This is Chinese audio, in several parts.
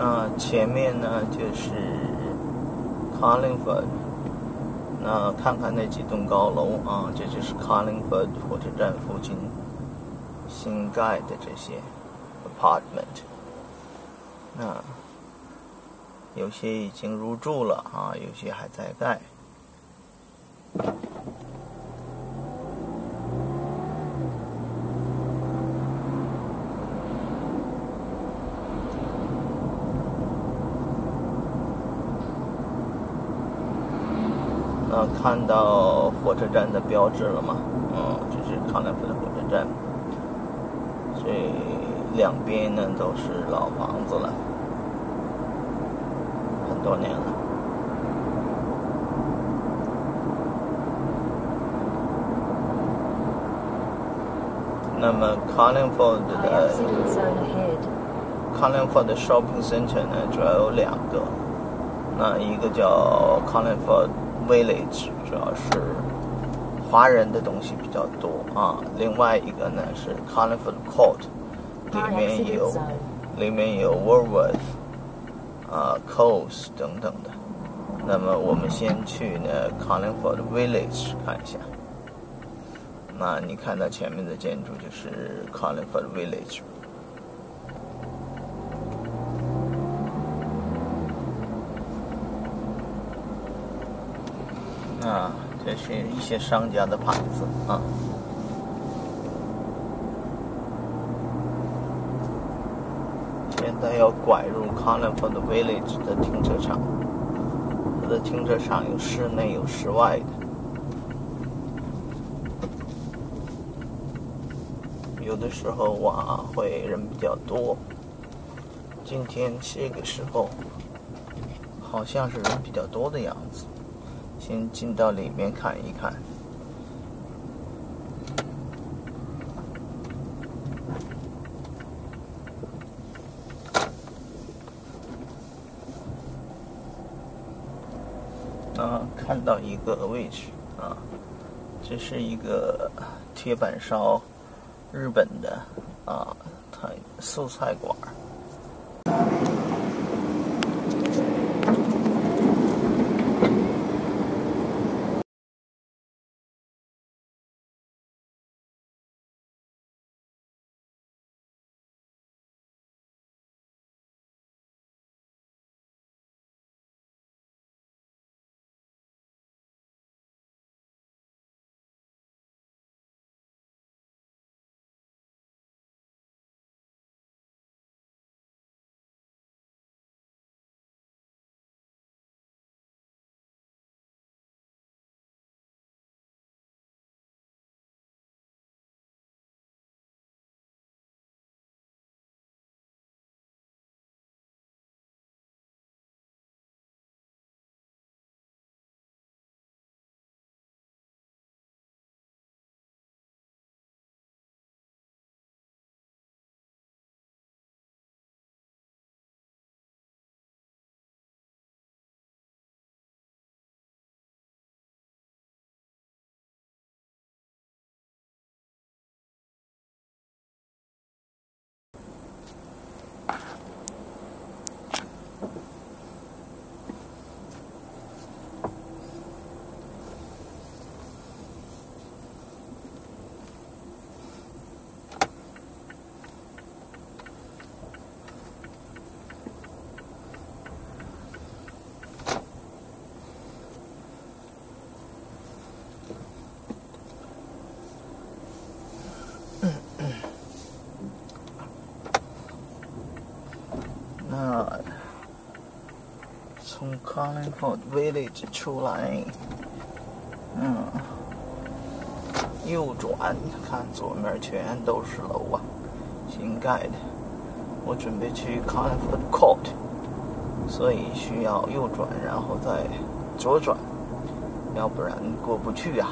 那前面呢就是 Calinford，那看看那几栋高楼啊，这就是 Calinford 火车站附近新盖的这些 apartment。那有些已经入住了啊，有些还在盖。那看到火车站的标志了吗？嗯，这是康莱福的火车站，所以两边呢都是老房子了，很多年了。那么 Carlingford 的 Carlingford 的 shopping center 呢，主要有两个，那一个叫 Carlingford Village，主要是华人的东西比较多啊。另外一个呢是 Carlingford Court，里面有里面有 Woolworth 啊 Coles 等等的。那么我们先去呢 Carlingford Village 看一下。那你看到前面的建筑就是 Carlingford Village。啊，这是一些商家的牌子啊。现在要拐入 Carlingford Village 的停车场，它的停车场有室内有室外的。有的时候哇会人比较多，今天这个时候好像是人比较多的样子。先进到里面看一看。啊，看到一个位置啊，这是一个铁板烧，日本的啊，它素菜馆。那从 Carlingford Village 出来，嗯，右转，看左面全都是楼啊，新盖的。我准备去 Carlingford Court，所以需要右转，然后再左转，要不然过不去啊。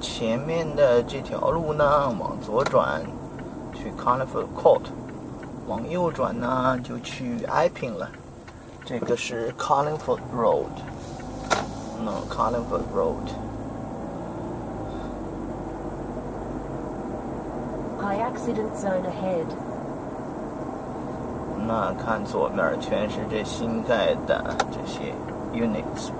前面的这条路呢，往左转去 Carnival Court，往右转呢就去 Iping 了。这个是 Carlingford Road，那 Carlingford Road。High accident zone ahead. 那看左面全是这新盖的这些 units。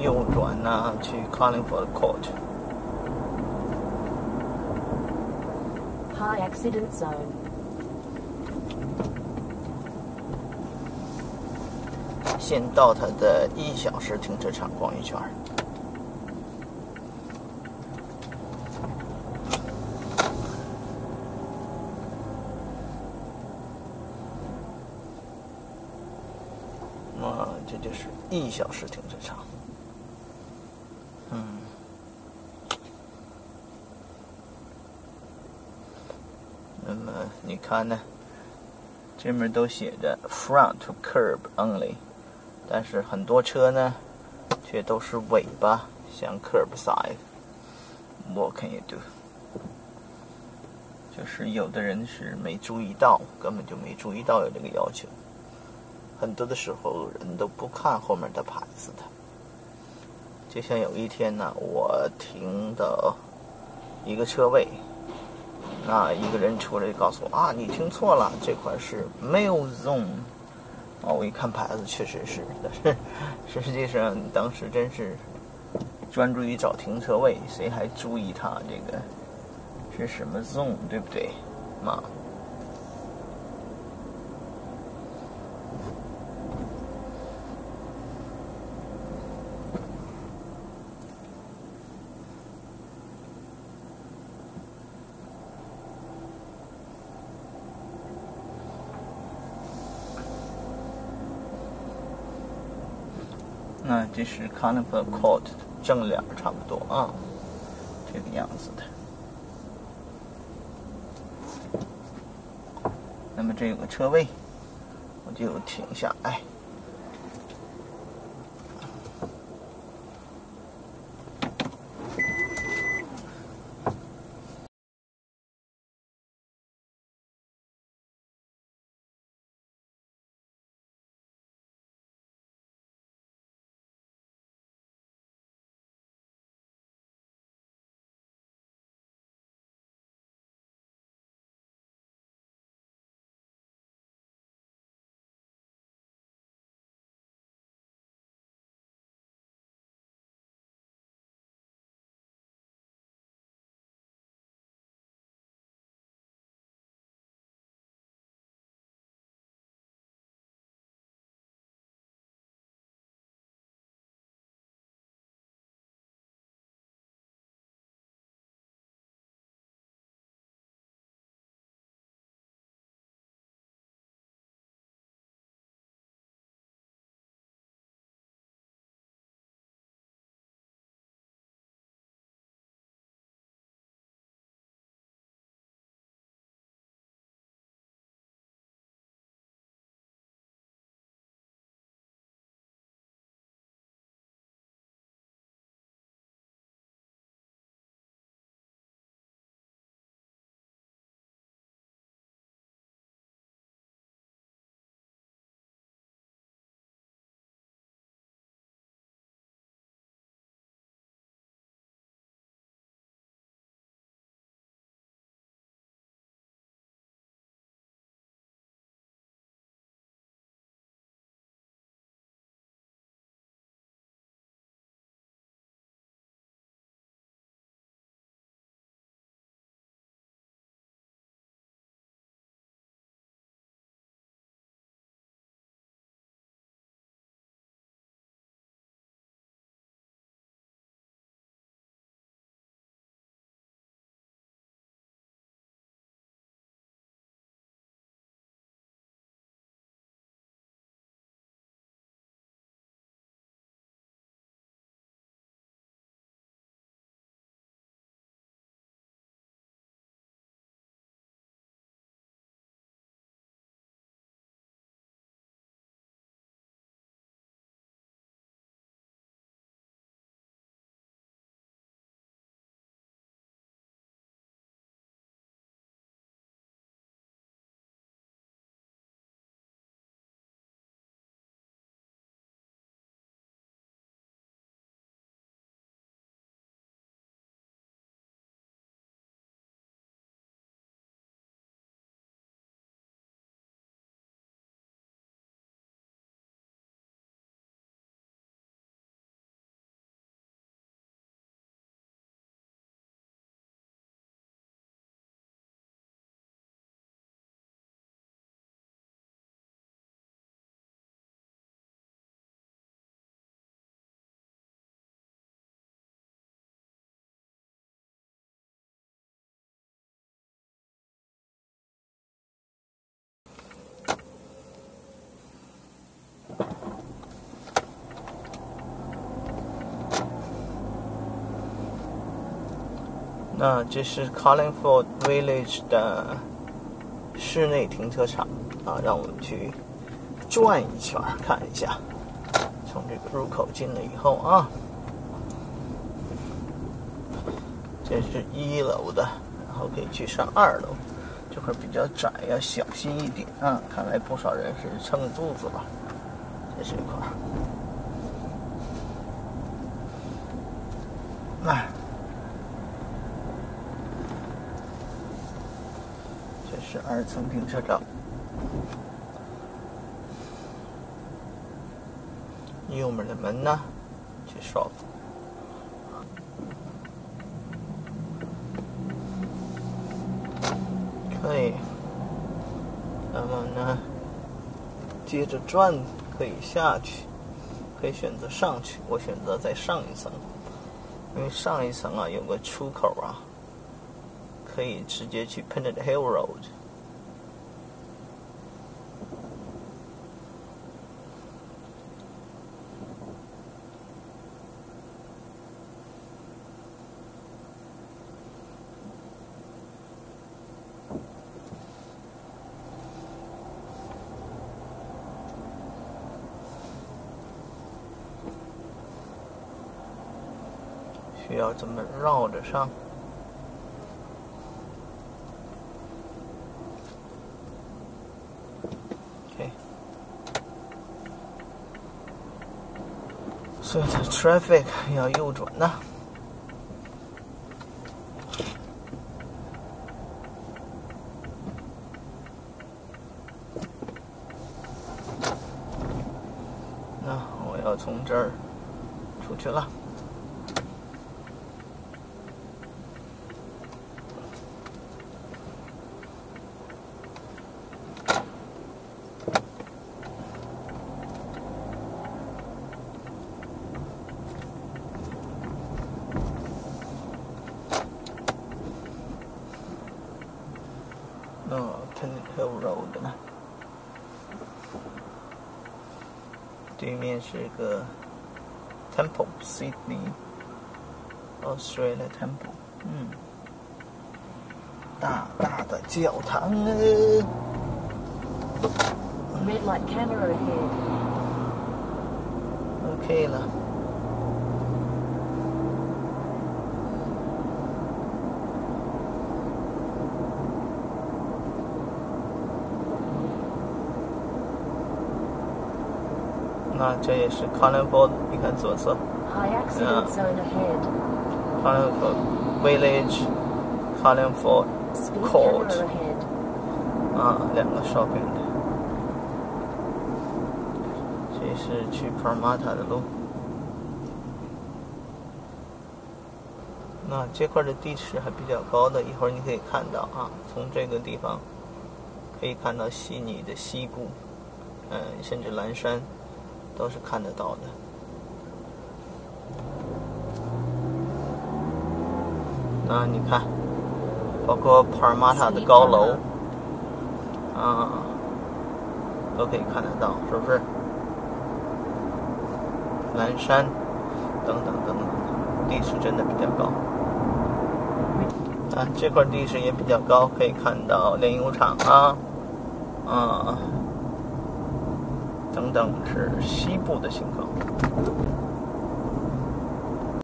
右转呢，去 Carlingford Court。High accident zone. 先到它的一小时停车场逛一圈儿。啊，这就是一小时停车场。嗯。那么你看呢？这面都写着 “front to curb only”，但是很多车呢，却都是尾巴向 curb side。What can you do？就是有的人是没注意到，根本就没注意到有这个要求。很多的时候人都不看后面的牌子的。就像有一天呢，我停的一个车位，那一个人出来告诉我啊，你听错了，这块是 mail zone。啊，我一看牌子，确实是，但是实际上当时真是专注于找停车位，谁还注意它这个是什么 zone，对不对？嘛。这是 Carnival Court 正脸差不多啊，这个样子的。那么这有个车位，我就停下来。那这是 Collingford Village 的室内停车场啊，让我们去转一圈看一下。从这个入口进了以后啊，这是一楼的，然后可以去上二楼。这块比较窄，要小心一点啊！看来不少人是撑肚子吧，在这块。来，这二层停车场，右面的门呢，去 shop。可以，那么呢，接着转可以下去，可以选择上去。我选择再上一层，因为上一层啊有个出口啊，可以直接去 Pennant Hill Road。需要这么绕着上。OK，所以这 traffic 要右转呢。那我要从这儿出去了。哦 t e n n Hill Road 呢？对面是个 Temple Sydney Australia Temple，嗯，大大的教堂啊。Red light camera ahead. OK 了。那这也是 Collingford，你看左侧 High accident zone ahead. Collingford Village、Speed Court 啊，两个 shopping 的。这是去 Parramatta 的路。那这块的地势还比较高的，一会儿你可以看到啊，从这个地方可以看到悉尼的西部，嗯，甚至蓝山都是看得到的。那你看，包括 Parramatta 的高楼，啊，都可以看得到，是不是？蓝山，等等等等，地势真的比较高。啊，这块地势也比较高，可以看到炼油厂啊，啊，等等是西部的情况。